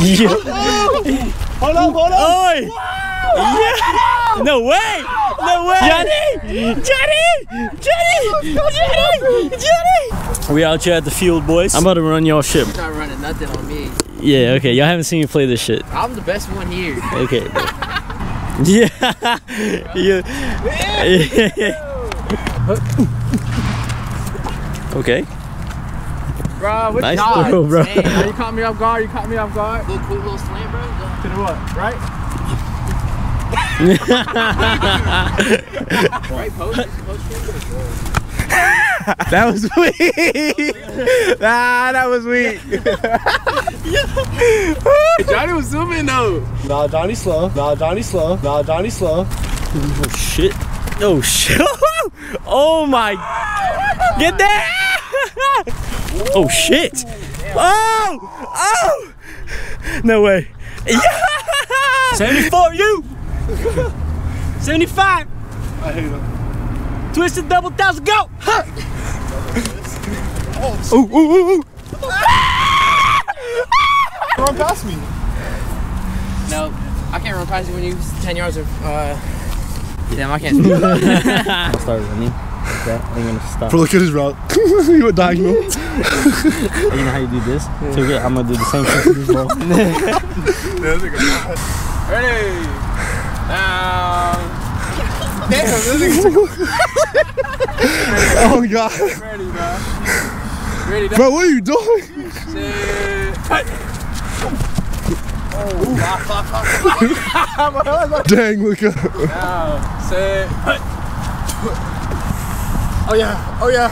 Yeah. Hold up, hold up. Oi! Yeah. No way! No way! Johnny! Johnny! Johnny! Johnny! Johnny! We out here at the field, boys. I'm about to run y'all ship. not running nothing on me. Yeah, okay. Y'all haven't seen me play this shit. I'm the best one here. Okay. yeah. yeah. okay. Bro, what Nice God, throw, bro. Damn, you caught me off guard. You caught me off guard. Little quick little slam, bro. To the what? Right? Right post. post That was weak. nah, that was weak. Johnny was zooming though. Nah, Johnny slow. Nah, Johnny slow. Nah, Johnny slow. Oh shit. Oh shit. Oh my. Get there. Oh shit. Oh. Oh. No way. Yeah. 74 you. 75. I hate him. Twisted double thousand go. Huh. Ooh, ooh, ooh, ooh. Run past me. No, I can't run past you when you 10 yards of. Uh, damn, I can't. I'll start running. Like that. I'm gonna stop. Bro, look at his route. he went diagonal. You know how you do this? So good. I'm gonna do the same thing to this ball. Ready? Now. Damn, this oh my god. ready, bro. Ready, Bro, what are you doing? Sit. Cut. Dang, Luca. Now, sit. Cut. Oh yeah. Oh yeah.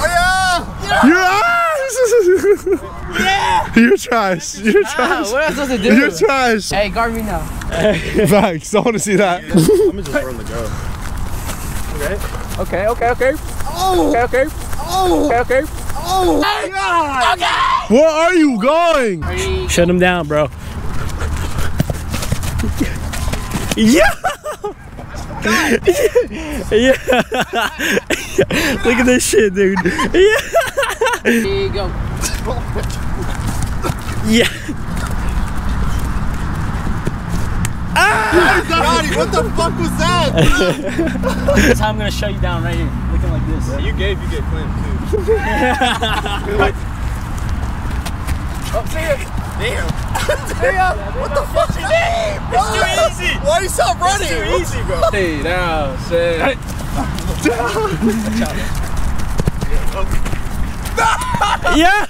Oh yeah. Your ass. You're trash. You're Ah, what am I supposed to do? You're trash. Hey, guard me now. Facts. I want to see that. I'm just run the go. Okay, okay, okay. Oh. Okay, okay. Oh. Okay, okay. Where are you going? Shut him down, bro. Yeah. Yeah. Look at this shit, dude. Yeah. Here you go. Yeah. Johnny, what the fuck was that? That's how I'm gonna shut you down right here, looking like this. You gave, you get clamped too. Oh, see ya. Damn. What the fuck your name? It's too easy. Why you stop running? It's too easy, bro. Hey, down, sit. Yeah.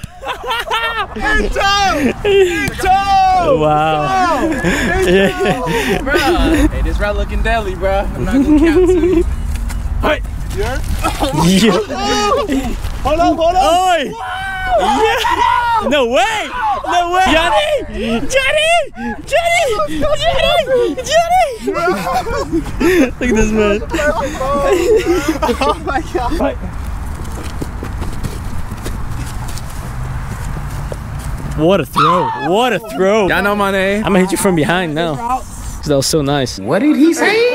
Wow. Yeah. Bro. Hey, this route looking deadly, bro. I'm not gonna count to you. Yeah. Hold up, hold up. Oi. Yeah. No way. No way. Johnny. Johnny. Johnny. Johnny. Johnny. Look at this man. Oh my god. What a throw. What a throw. Y'all know my name. I'm gonna hit you from behind now. Cause that was so nice. What did he say?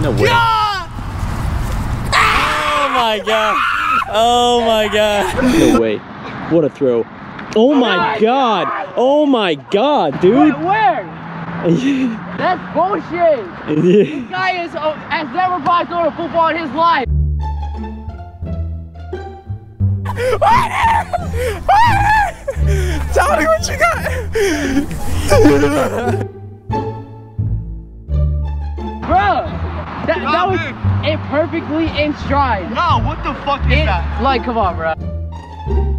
No way. Oh my god. Oh my god. No way. What a throw. Oh my god. Oh my god, dude. Where? That's bullshit. This guy is uh, has never probably thrown a football in his life. Tell me what you got. that, that was it perfectly in stride. No, what the fuck is It, like, come on, bro.